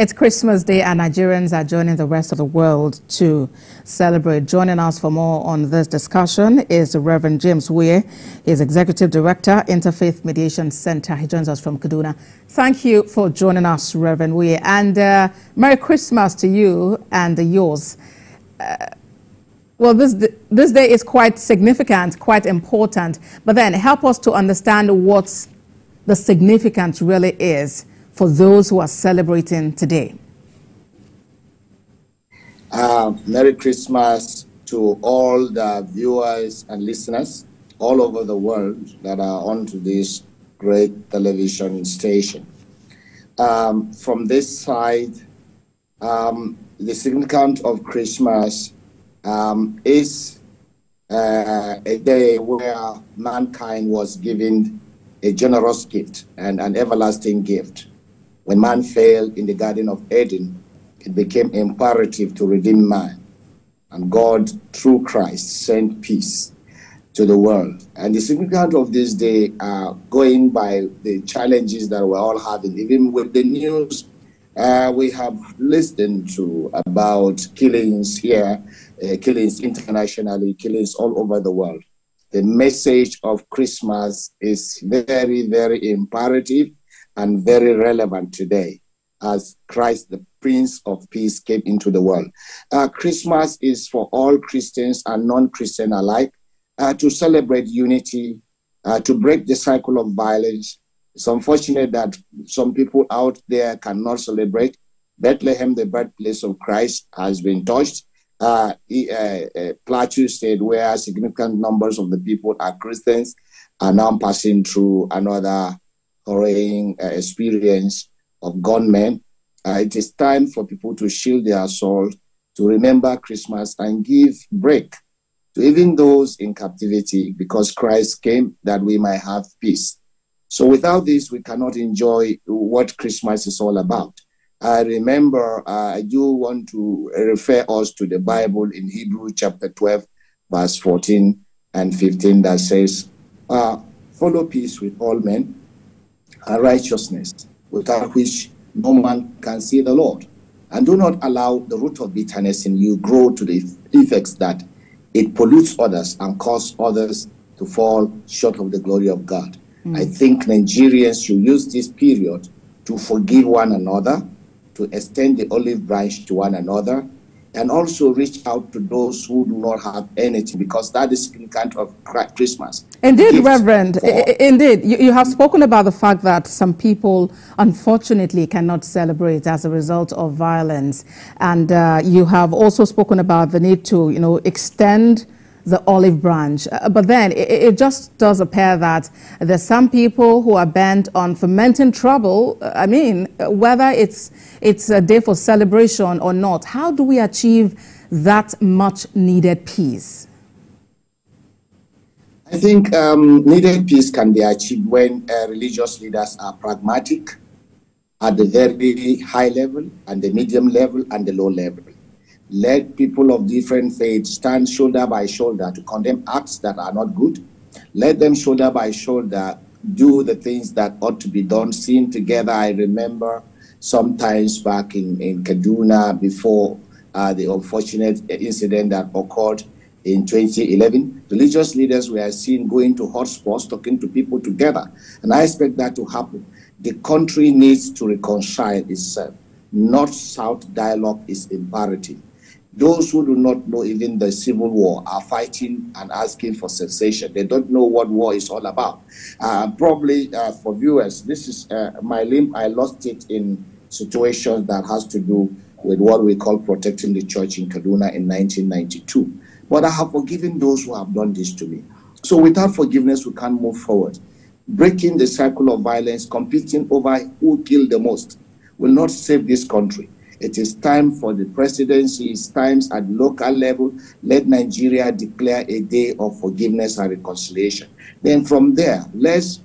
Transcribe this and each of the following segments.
It's Christmas Day and Nigerians are joining the rest of the world to celebrate. Joining us for more on this discussion is Reverend James Wuye. He's Executive Director, Interfaith Mediation Center. He joins us from Kaduna. Thank you for joining us, Reverend Wuye. And uh, Merry Christmas to you and yours. Uh, well, this, this day is quite significant, quite important. But then help us to understand what the significance really is for those who are celebrating today? Uh, Merry Christmas to all the viewers and listeners all over the world that are onto this great television station. Um, from this side, um, the significance of Christmas um, is uh, a day where mankind was given a generous gift and an everlasting gift. When man failed in the Garden of Eden, it became imperative to redeem man. And God, through Christ, sent peace to the world. And the significance of this day, uh, going by the challenges that we're all having, even with the news uh, we have listened to about killings here, uh, killings internationally, killings all over the world. The message of Christmas is very, very imperative and very relevant today as Christ, the Prince of Peace, came into the world. Uh, Christmas is for all Christians and non Christian alike uh, to celebrate unity, uh, to break the cycle of violence. It's unfortunate that some people out there cannot celebrate. Bethlehem, the birthplace of Christ, has been touched. Uh, uh, uh, Plateau State, where significant numbers of the people are Christians, are now passing through another horrifying uh, experience of gunmen. Uh, it is time for people to shield their soul, to remember Christmas and give break to even those in captivity because Christ came that we might have peace. So without this, we cannot enjoy what Christmas is all about. I remember, uh, I do want to refer us to the Bible in Hebrew chapter 12, verse 14 and 15 that says, uh, follow peace with all men and righteousness, without which no man can see the Lord. And do not allow the root of bitterness in you grow to the effects that it pollutes others and cause others to fall short of the glory of God. Mm. I think Nigerians should use this period to forgive one another, to extend the olive branch to one another, and also reach out to those who do not have anything because that is kind of Christmas. Indeed, Reverend. Indeed. You, you have spoken about the fact that some people unfortunately cannot celebrate as a result of violence. And uh, you have also spoken about the need to, you know, extend the olive branch. Uh, but then it, it, just does appear that there's some people who are bent on fomenting trouble. I mean, whether it's, it's a day for celebration or not, how do we achieve that much needed peace? I think um, needed peace can be achieved when uh, religious leaders are pragmatic at the very high level, and the medium level, and the low level. Let people of different faiths stand shoulder by shoulder to condemn acts that are not good. Let them shoulder by shoulder do the things that ought to be done, seen together. I remember sometimes back in, in Kaduna before uh, the unfortunate incident that occurred in 2011. Religious leaders were seen going to hotspots, talking to people together. And I expect that to happen. The country needs to reconcile itself. North South dialogue is imperative. Those who do not know even the civil war are fighting and asking for cessation. They don't know what war is all about. Uh, probably uh, for viewers, this is uh, my limb. I lost it in situations that has to do with what we call protecting the church in Kaduna in 1992. But I have forgiven those who have done this to me. So without forgiveness, we can't move forward. Breaking the cycle of violence, competing over who killed the most, will not save this country. It is time for the presidency, it's times at local level, let Nigeria declare a day of forgiveness and reconciliation. Then from there, let's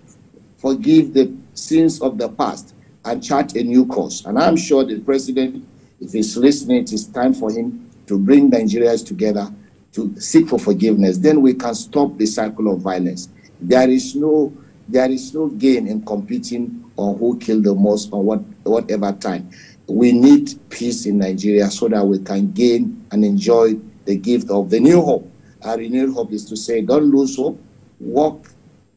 forgive the sins of the past and chart a new course. And I'm sure the president, if he's listening, it is time for him to bring Nigerians together to seek for forgiveness. Then we can stop the cycle of violence. There is no there is no gain in competing on who killed the most or what whatever time we need peace in Nigeria so that we can gain and enjoy the gift of the new hope. Our renewed hope is to say, don't lose hope, walk,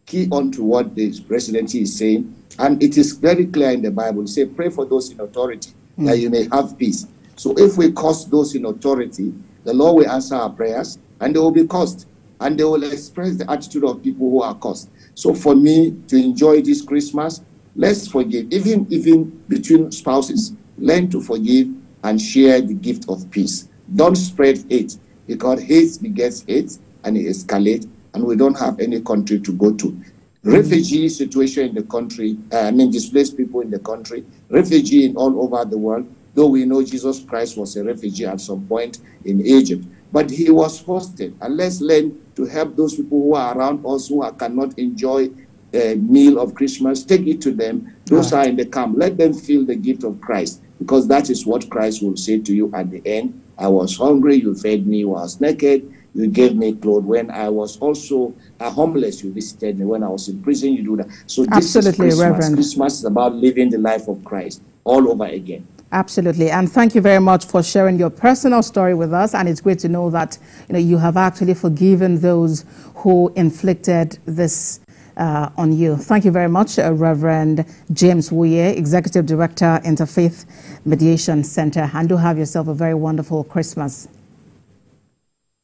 key on to what the presidency is saying. And it is very clear in the Bible. Say, pray for those in authority mm. that you may have peace. So if we cost those in authority, the Lord will answer our prayers and they will be cost. And they will express the attitude of people who are cost. So for me to enjoy this Christmas, let's forgive, even even between spouses. Learn to forgive and share the gift of peace. Don't spread hate because hate begets hate and it escalates, and we don't have any country to go to. Refugee situation in the country, uh, I mean, displaced people in the country, refugee in all over the world, though we know Jesus Christ was a refugee at some point in Egypt. But he was hosted. And let's learn to help those people who are around us who are, cannot enjoy a meal of Christmas. Take it to them. Those right. are in the camp. Let them feel the gift of Christ because that is what Christ will say to you at the end. I was hungry, you fed me, I was naked, you gave me clothes. When I was also a homeless, you visited me. When I was in prison, you do that. So this Absolutely, is Christmas. Reverend. Christmas is about living the life of Christ all over again. Absolutely. And thank you very much for sharing your personal story with us. And it's great to know that you, know, you have actually forgiven those who inflicted this uh, on you. Thank you very much, uh, Reverend James Wuye, Executive Director, Interfaith Mediation Center. And do have yourself a very wonderful Christmas.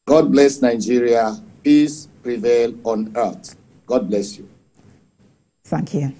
God bless Nigeria. Peace prevail on earth. God bless you. Thank you.